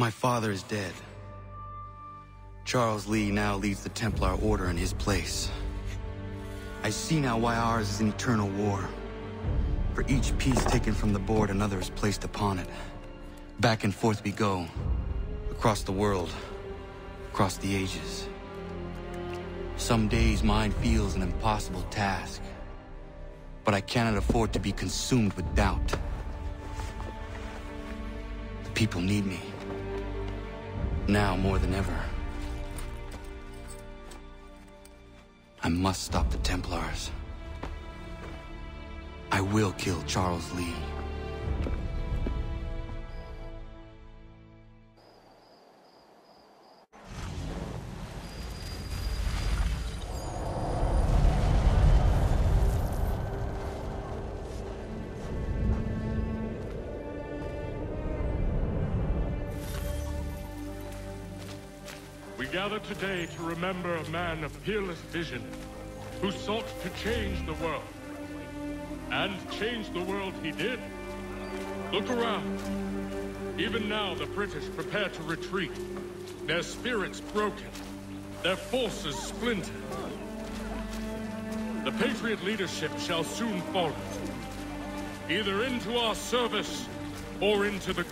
My father is dead. Charles Lee now leads the Templar Order in his place. I see now why ours is an eternal war. For each piece taken from the board, another is placed upon it. Back and forth we go. Across the world. Across the ages. Some days mine feels an impossible task. But I cannot afford to be consumed with doubt. The people need me. Now more than ever. I must stop the Templars. I will kill Charles Lee. Peerless vision who sought to change the world. And change the world he did. Look around. Even now the British prepare to retreat. Their spirits broken. Their forces splintered. The Patriot leadership shall soon fall. Either into our service or into the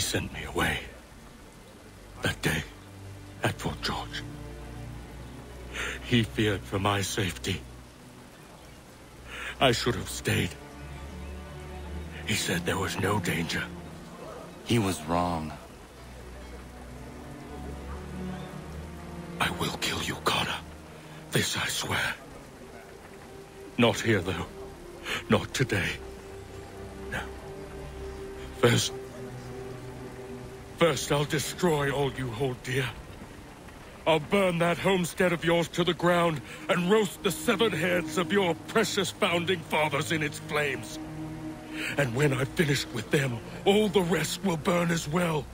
He sent me away. That day, at Fort George. He feared for my safety. I should have stayed. He said there was no danger. He was wrong. I will kill you, Connor. This I swear. Not here, though. Not today. No. First... First, I'll destroy all you hold dear. I'll burn that homestead of yours to the ground and roast the severed heads of your precious founding fathers in its flames. And when I've finished with them, all the rest will burn as well.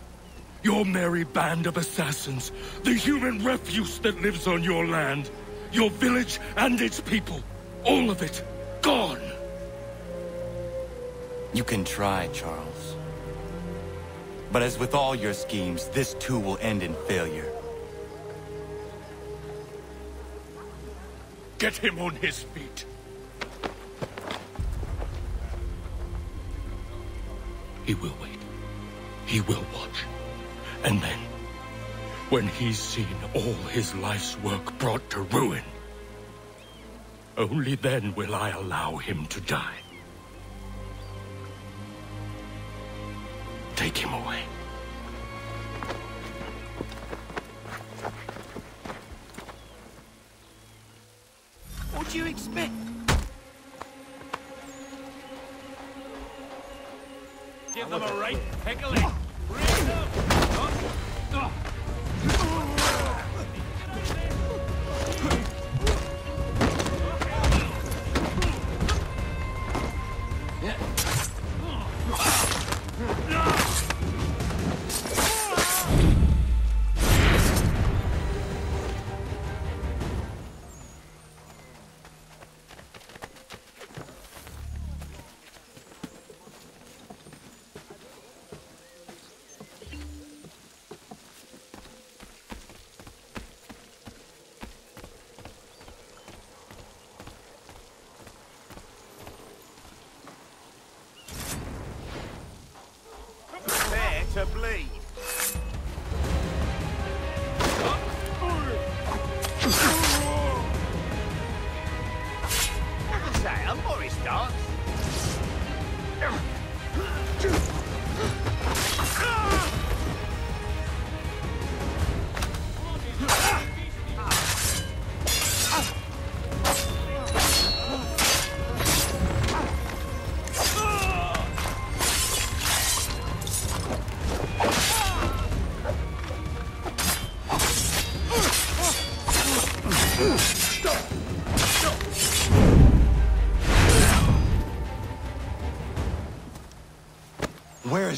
Your merry band of assassins, the human refuse that lives on your land, your village and its people, all of it, gone. You can try, Charles. But as with all your schemes, this too will end in failure. Get him on his feet. He will wait. He will watch. And then, when he's seen all his life's work brought to ruin, only then will I allow him to die. Take him away. What do you expect? Give them a right pickling.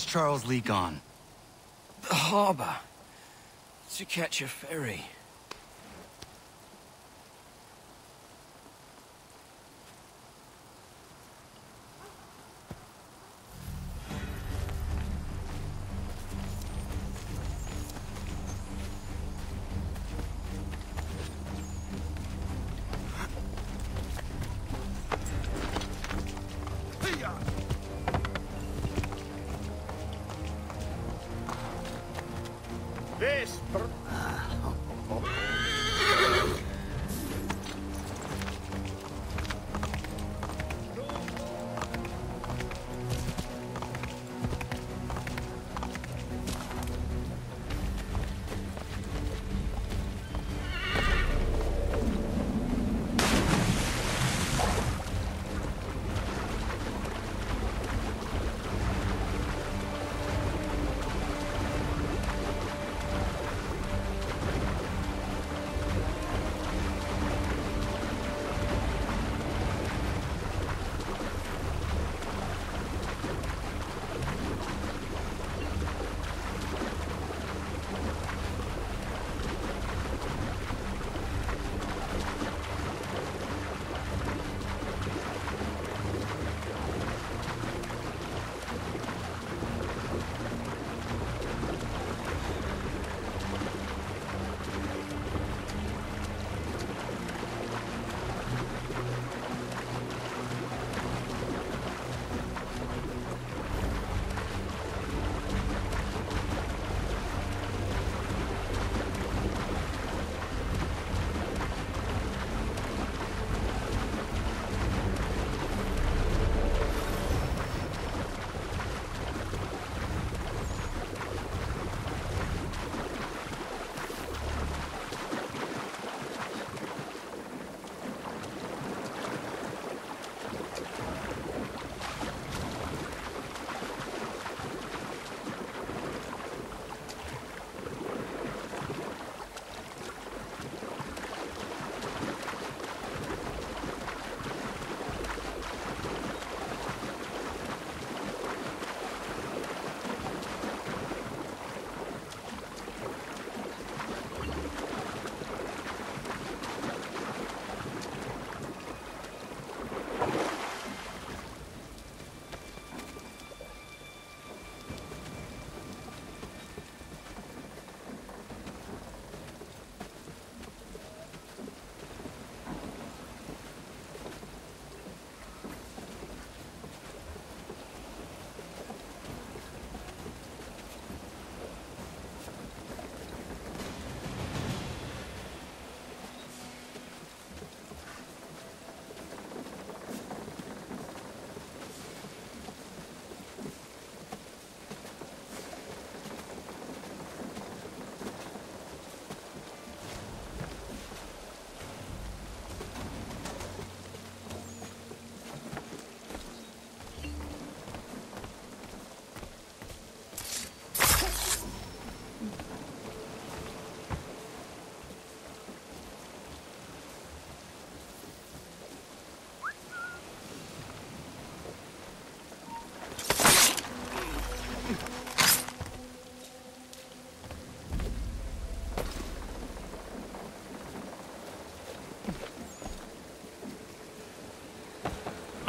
Charles Lee gone? The harbor. To catch a ferry.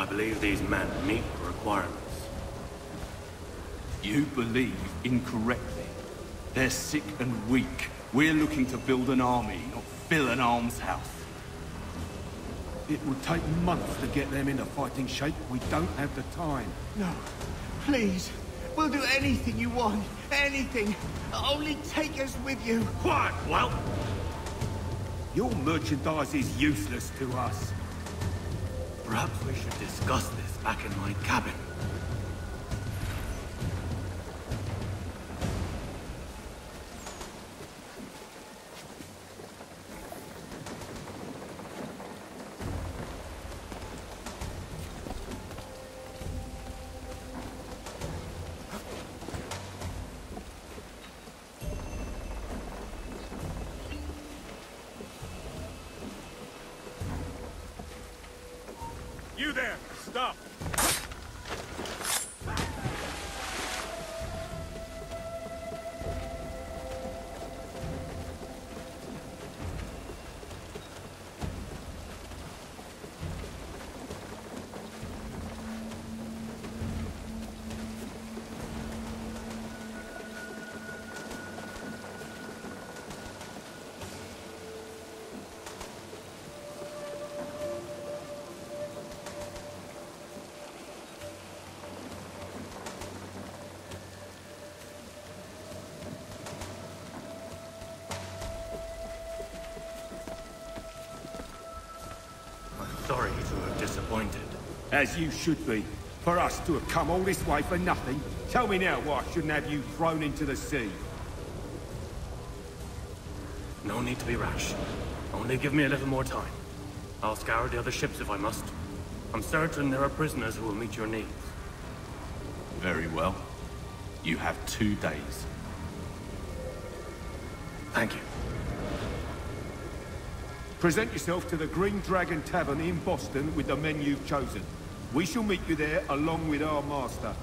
Believe these men meet the requirements. You believe incorrectly. They're sick and weak. We're looking to build an army, not fill an almshouse. It would take months to get them into fighting shape. We don't have the time. No. Please. We'll do anything you want. Anything. Only take us with you. Quiet, well! Your merchandise is useless to us. Perhaps we should discuss this back in my cabin. Disappointed. As you should be. For us to have come all this way for nothing. Tell me now why I shouldn't have you thrown into the sea. No need to be rash. Only give me a little more time. I'll scour the other ships if I must. I'm certain there are prisoners who will meet your needs. Very well. You have two days. Thank you. Present yourself to the Green Dragon Tavern in Boston with the men you've chosen. We shall meet you there along with our master.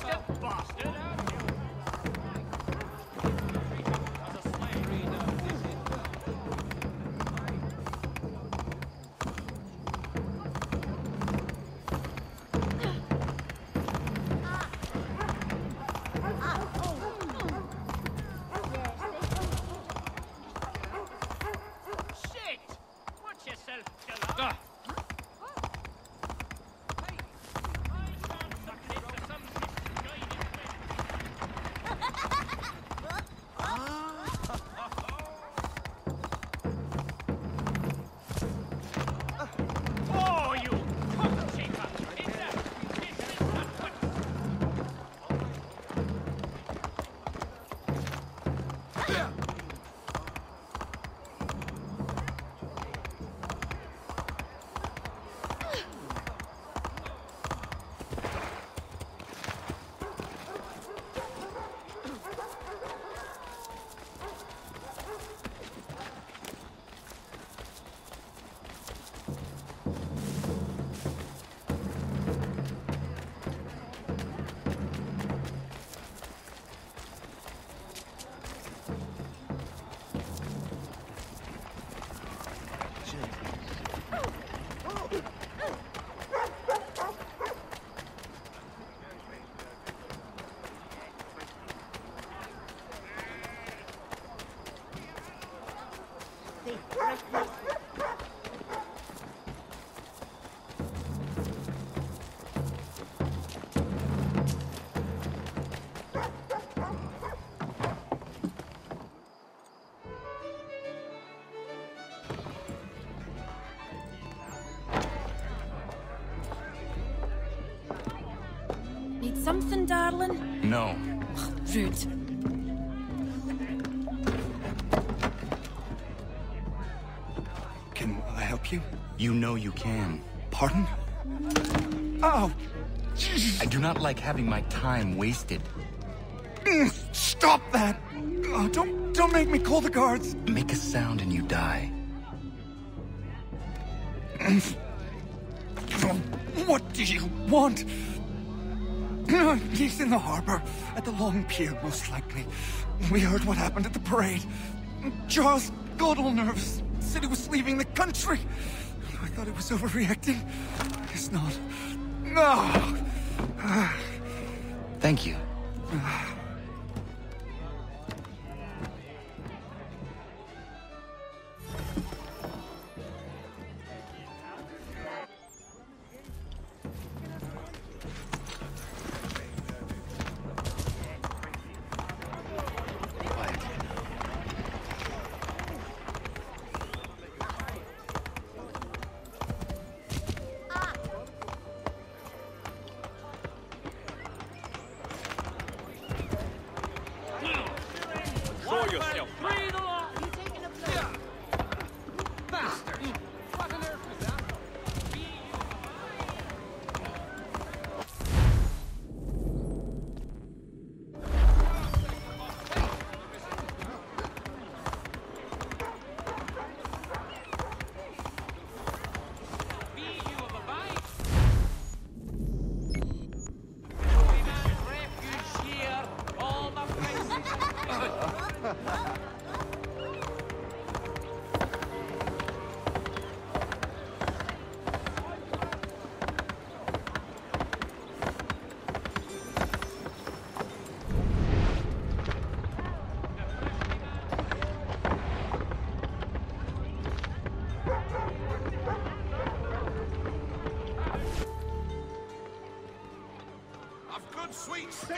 Persistent bastard! Something, darling? No. Rude. Can I help you? You know you can. Pardon? Oh! I do not like having my time wasted. Mm, Stop that! Oh, don't, don't make me call the guards! Make a sound and you die. Mm. What do you want? He's in the harbor, at the Long Pier, most likely. We heard what happened at the parade. Charles got all nervous, said he was leaving the country. I thought he was overreacting. Guess not. No! Thank you. Ah.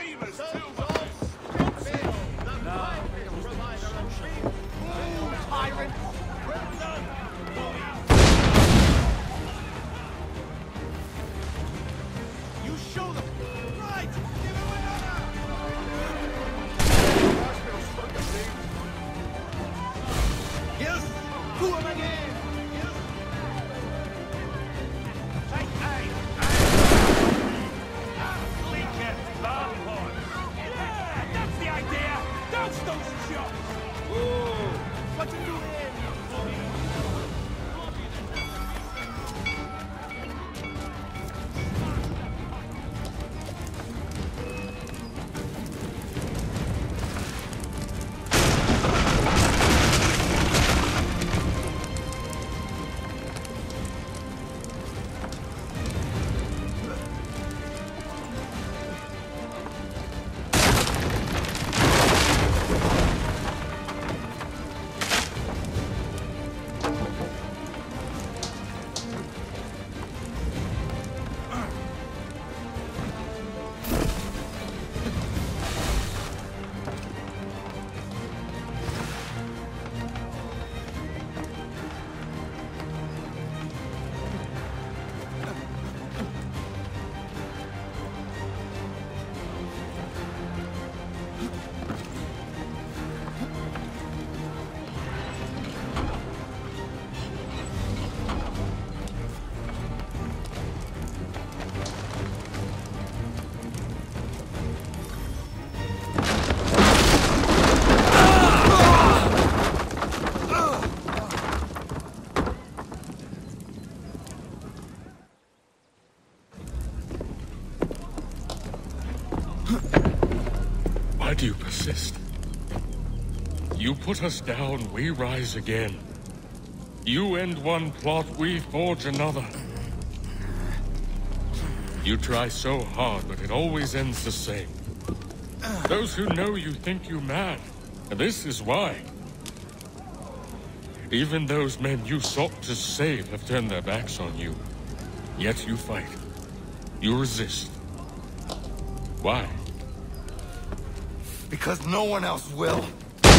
Savers too, Us down, we rise again. You end one plot, we forge another. You try so hard, but it always ends the same. Those who know you think you mad, and this is why. Even those men you sought to save have turned their backs on you. Yet you fight. You resist. Why? Because no one else will.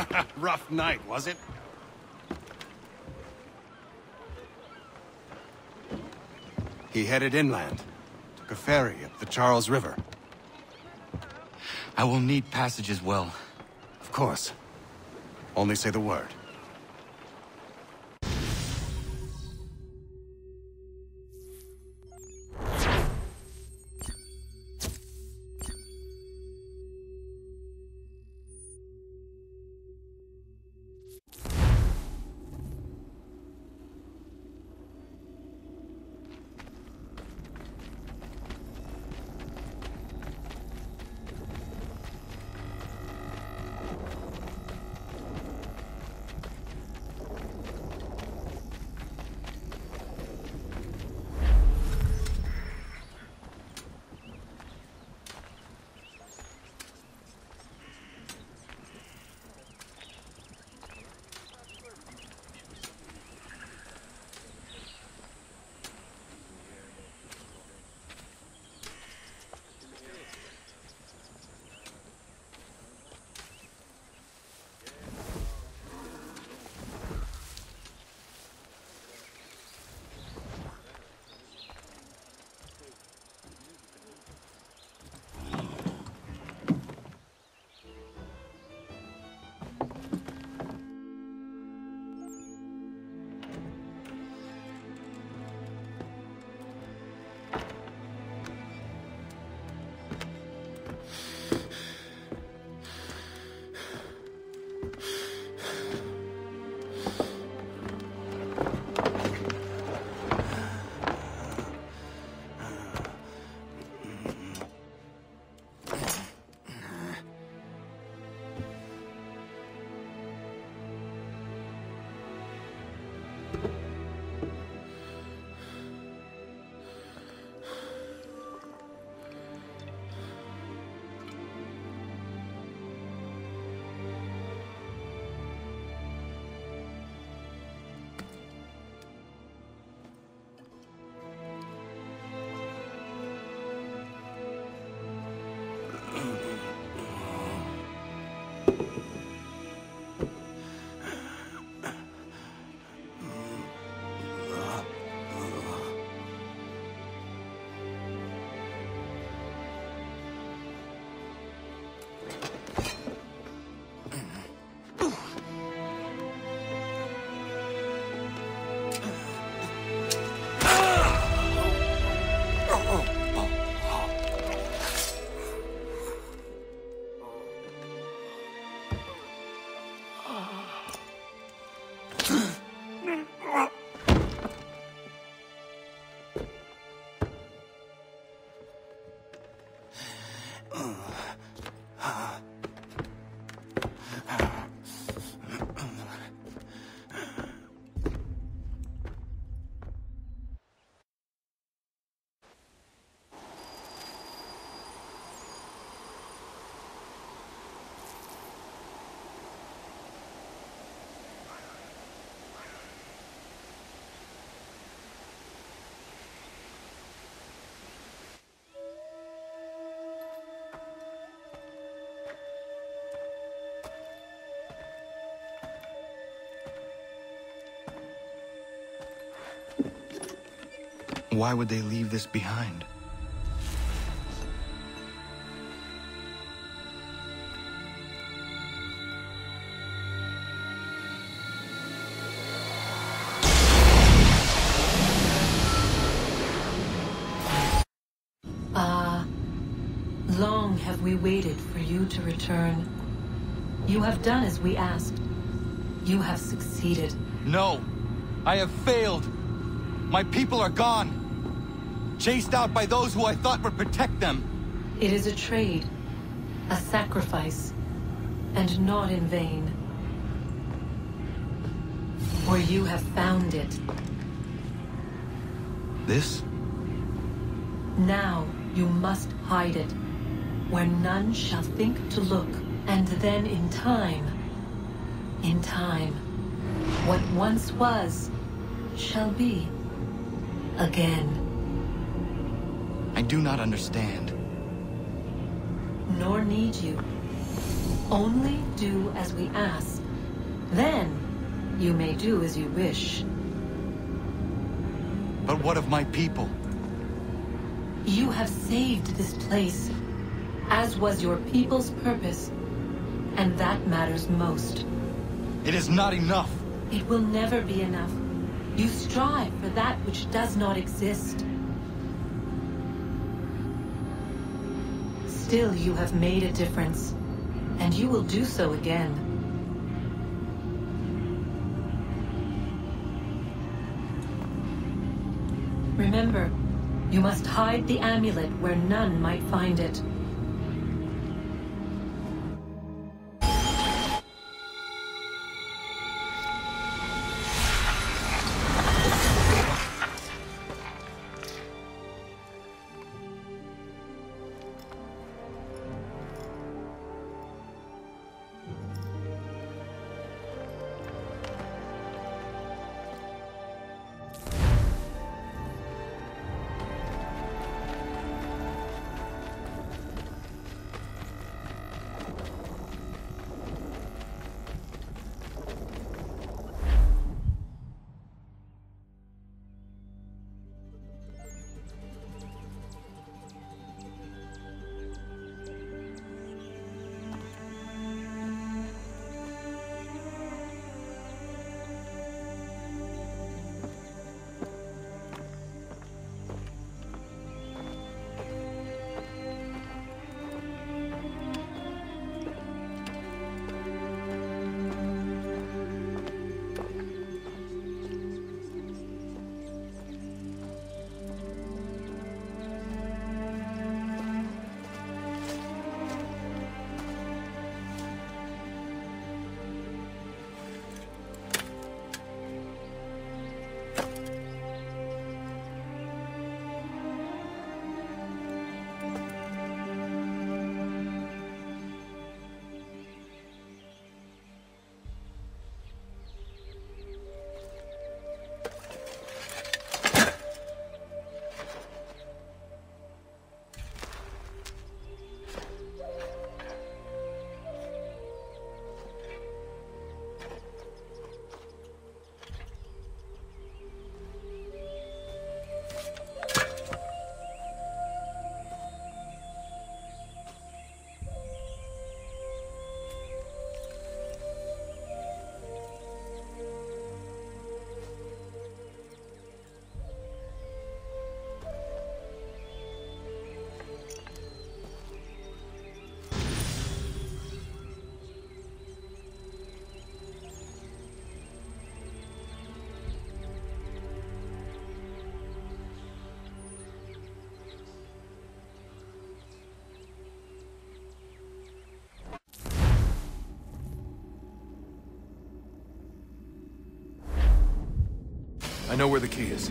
Rough night, was it? He headed inland. Took a ferry up the Charles River. I will need passage as well. Of course. Only say the word. Why would they leave this behind? Ah, long have we waited for you to return. You have done as we asked. You have succeeded. No! I have failed! My people are gone! Chased out by those who I thought would protect them! It is a trade, a sacrifice, and not in vain. For you have found it. This? Now you must hide it, where none shall think to look, and then in time, in time, what once was, shall be again. I do not understand. Nor need you. Only do as we ask. Then, you may do as you wish. But what of my people? You have saved this place, as was your people's purpose. And that matters most. It is not enough. It will never be enough. You strive for that which does not exist. Still, you have made a difference. And you will do so again. Remember, you must hide the amulet where none might find it. I know where the key is.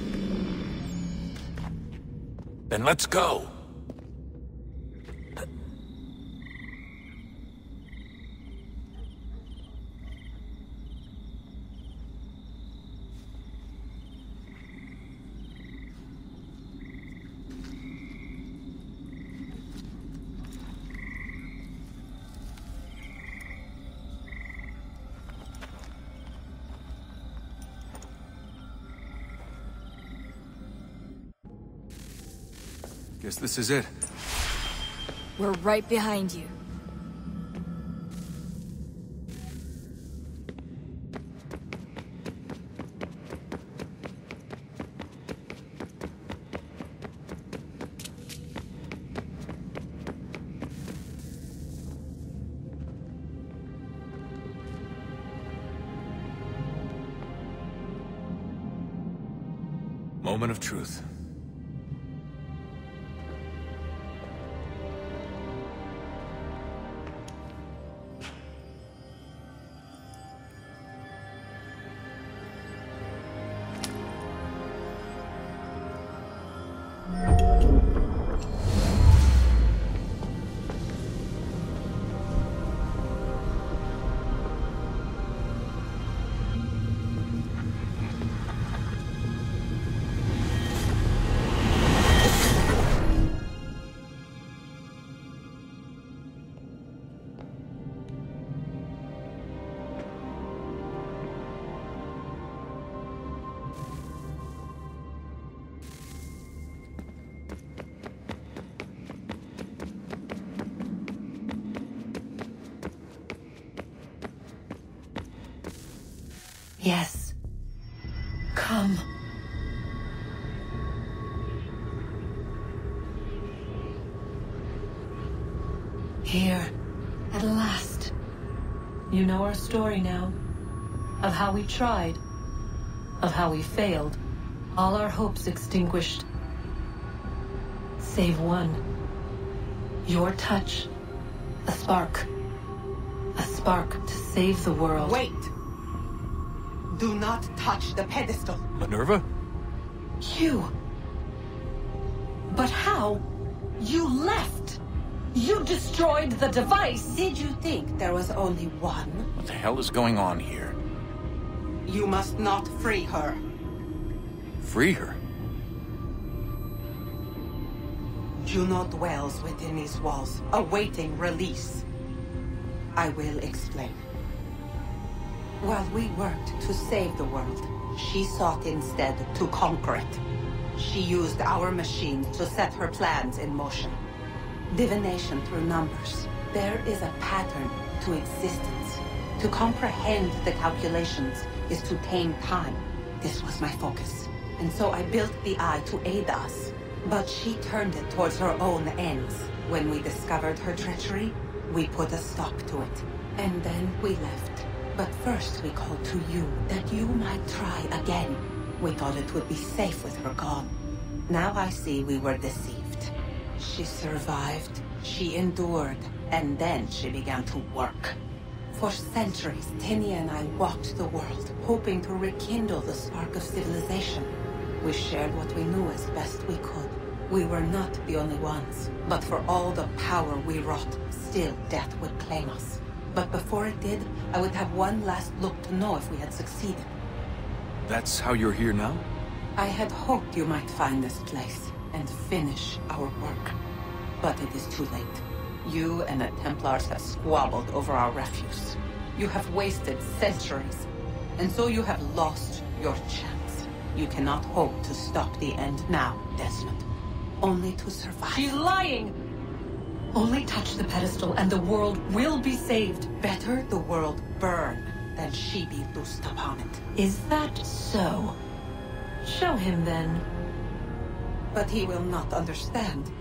Then let's go. This is it. We're right behind you. Moment of truth. Here, at last. You know our story now. Of how we tried. Of how we failed. All our hopes extinguished. Save one. Your touch. A spark. A spark to save the world. Wait! Do not touch the pedestal. Minerva? You. But how? You left. You destroyed the device. Did you think there was only one? What the hell is going on here? You must not free her. Free her? Juno dwells within these walls, awaiting release. I will explain. While we worked to save the world, she sought instead to conquer it. She used our machine to set her plans in motion. Divination through numbers. There is a pattern to existence. To comprehend the calculations is to tame time. This was my focus. And so I built the eye to aid us. But she turned it towards her own ends. When we discovered her treachery, we put a stop to it. And then we left. But first we called to you, that you might try again. We thought it would be safe with her gone. Now I see we were deceived. She survived, she endured, and then she began to work. For centuries, Tinia and I walked the world, hoping to rekindle the spark of civilization. We shared what we knew as best we could. We were not the only ones, but for all the power we wrought, still death would claim us. But before it did, I would have one last look to know if we had succeeded. That's how you're here now? I had hoped you might find this place and finish our work. But it is too late. You and the Templars have squabbled over our refuse. You have wasted centuries, and so you have lost your chance. You cannot hope to stop the end now, Desmond. Only to survive. She's lying! Only touch the pedestal and the world will be saved. Better the world burn than she be loosed upon it. Is that so? Show him then. But he will not understand.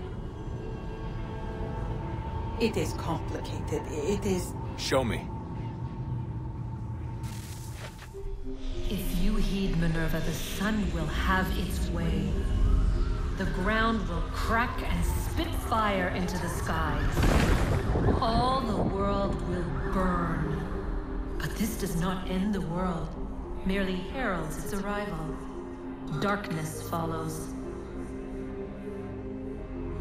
It is complicated. It is... Show me. If you heed Minerva, the sun will have its way. The ground will crack and spit fire into the skies. All the world will burn. But this does not end the world, merely heralds its arrival. Darkness follows.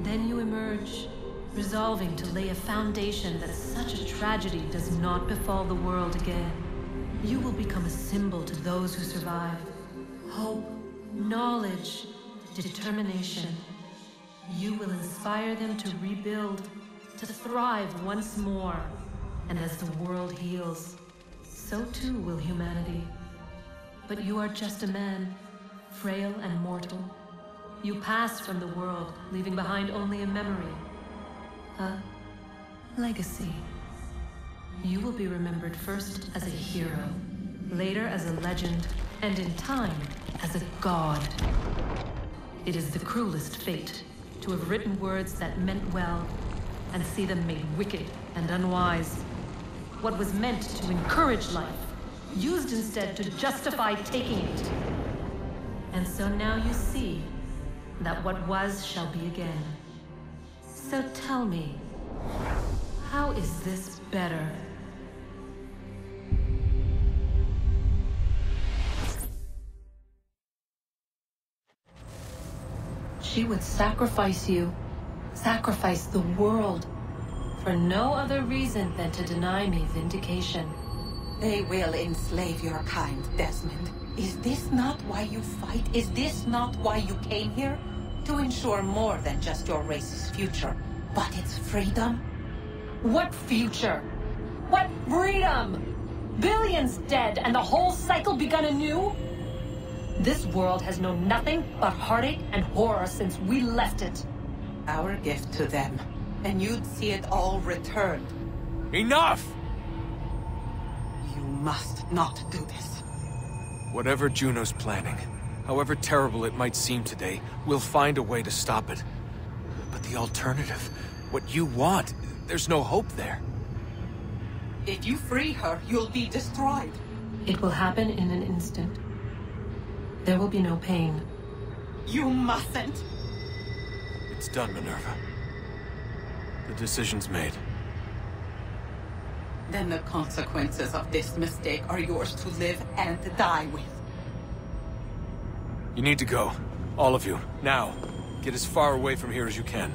Then you emerge, resolving to lay a foundation that such a tragedy does not befall the world again. You will become a symbol to those who survive. Hope, knowledge, determination. You will inspire them to rebuild, to thrive once more. And as the world heals, so too will humanity. But you are just a man, frail and mortal. You pass from the world, leaving behind only a memory. A legacy. You will be remembered first as a hero, later as a legend, and in time, as a god. It is the cruelest fate, to have written words that meant well, and see them made wicked and unwise. What was meant to encourage life, used instead to justify taking it. And so now you see that what was shall be again. So tell me, how is this better? She would sacrifice you, sacrifice the world, for no other reason than to deny me vindication. They will enslave your kind, Desmond. Is this not why you fight? Is this not why you came here? To ensure more than just your race's future, but its freedom? What future? What freedom? Billions dead and the whole cycle begun anew? This world has known nothing but heartache and horror since we left it. Our gift to them. And you'd see it all returned. Enough! You must not do this. Whatever Juno's planning, however terrible it might seem today, we'll find a way to stop it. But the alternative, what you want, there's no hope there. If you free her, you'll be destroyed. It will happen in an instant. There will be no pain. You mustn't. It's done, Minerva. The decision's made. Then the consequences of this mistake are yours to live and die with. You need to go. All of you. Now. Get as far away from here as you can.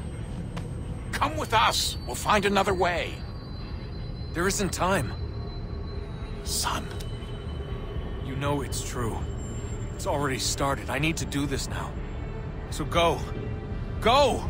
Come with us. We'll find another way. There isn't time. Son. You know it's true. It's already started. I need to do this now. So go. Go!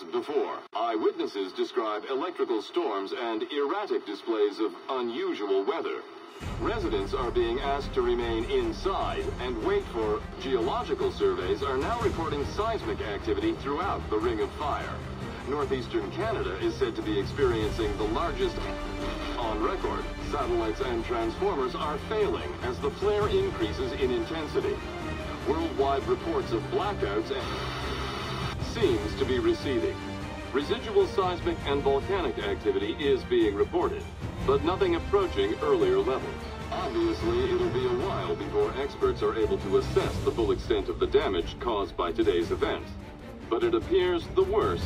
This before. Eyewitnesses describe electrical storms and erratic displays of unusual weather. Residents are being asked to remain inside and wait for geological surveys are now reporting seismic activity throughout the Ring of Fire. Northeastern Canada is said to be experiencing the largest on record. Satellites and transformers are failing as the flare increases in intensity. Worldwide reports of blackouts and seems to be receding. Residual seismic and volcanic activity is being reported, but nothing approaching earlier levels. Obviously, it'll be a while before experts are able to assess the full extent of the damage caused by today's event. But it appears the worst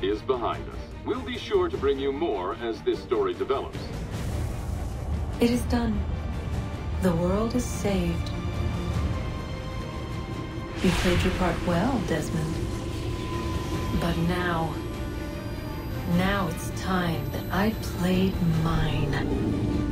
is behind us. We'll be sure to bring you more as this story develops. It is done. The world is saved. You played your part well, Desmond. But now... Now it's time that I played mine.